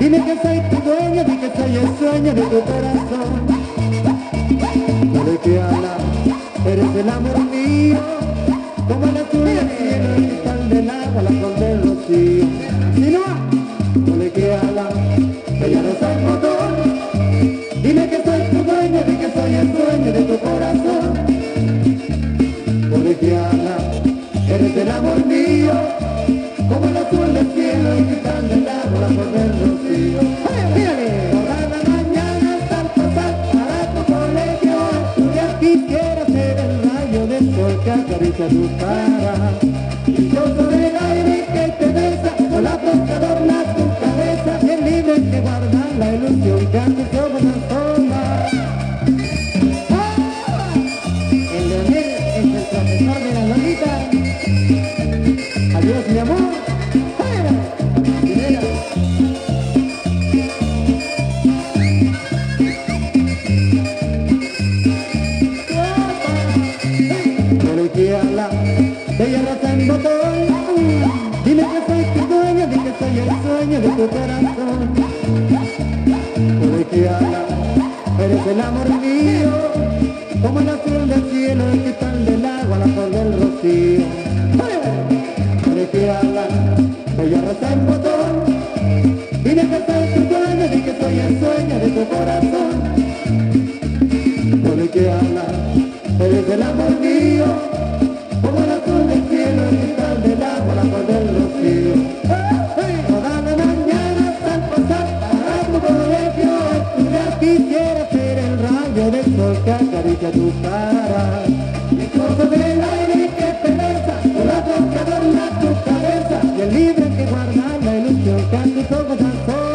Dime que soy tu dueño, di que soy el sueño de tu corazón. No que hablar, eres el amor mío, como la tuya cielo, el cristal del agua, la flor del rocío. Si no, le que hablar, ella no está el motor. Dime que soy tu dueño, di que soy el dueño de tu corazón. No que hablar, eres el amor mío, sol que acaricia tu cara. Y yo sobre el aire que te besa, con la boca adorna tu cabeza. El libre que guarda la ilusión que antes sobre una sombra. ¡Ah! El Leonel es el profesor de la Lolita. Adiós, mi amor. Bella rosa en botón. Dime que soy tu dueño, di que soy el sueño de tu corazón. Habla, eres el amor mío, como el azul del cielo, el cristal del agua, la flor del rocío. Habla, bella rosa en botón. Dime que soy tu dueño, di que soy el sueño de tu corazón. Hablar, eres el amor mío, como el sol que acaricia tu cara. Y cosas del aire que penetra, el rato que adorna tu cabeza, y el libre que guarda la ilusión que a tus ojos asoma.